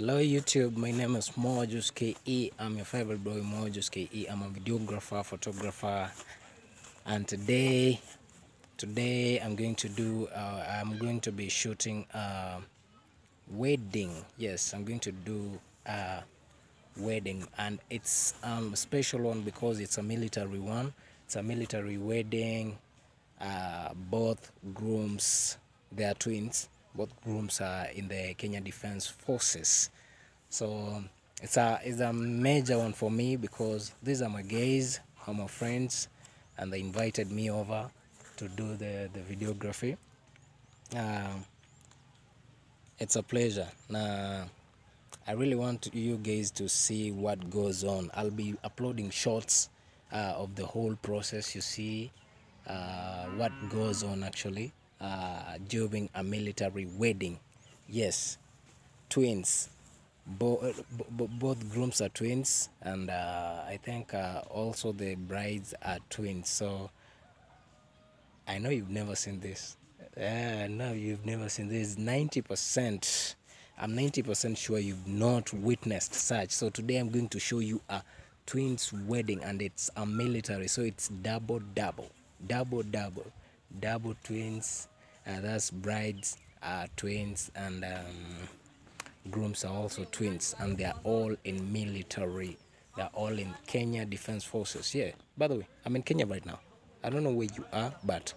Hello YouTube, my name is Mojos KE. I'm your favorite boy Mojos KE. I'm a videographer, photographer, and today, today I'm going to do. Uh, I'm going to be shooting a wedding. Yes, I'm going to do a wedding, and it's um, a special one because it's a military one. It's a military wedding. Uh, both grooms, they are twins. Both grooms are in the Kenya Defense Forces. So it's a it's a major one for me because these are my guys, are my friends, and they invited me over to do the the videography. Um, it's a pleasure. Now, I really want you guys to see what goes on. I'll be uploading shots uh, of the whole process. You see uh, what goes on actually uh, during a military wedding. Yes, twins. Bo- bo- both grooms are twins, and uh, I think uh, also the brides are twins. So I know you've never seen this. Uh, no, you've never seen this. 90%, I'm 90% sure you've not witnessed such. So today I'm going to show you a twins wedding and it's a military. So it's double, double, double, double, double twins. Uh, that's brides are twins and um, grooms are also twins and they are all in military. They're all in Kenya Defense Forces. Yeah, by the way, I'm in Kenya right now. I don't know where you are, but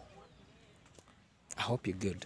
I hope you're good.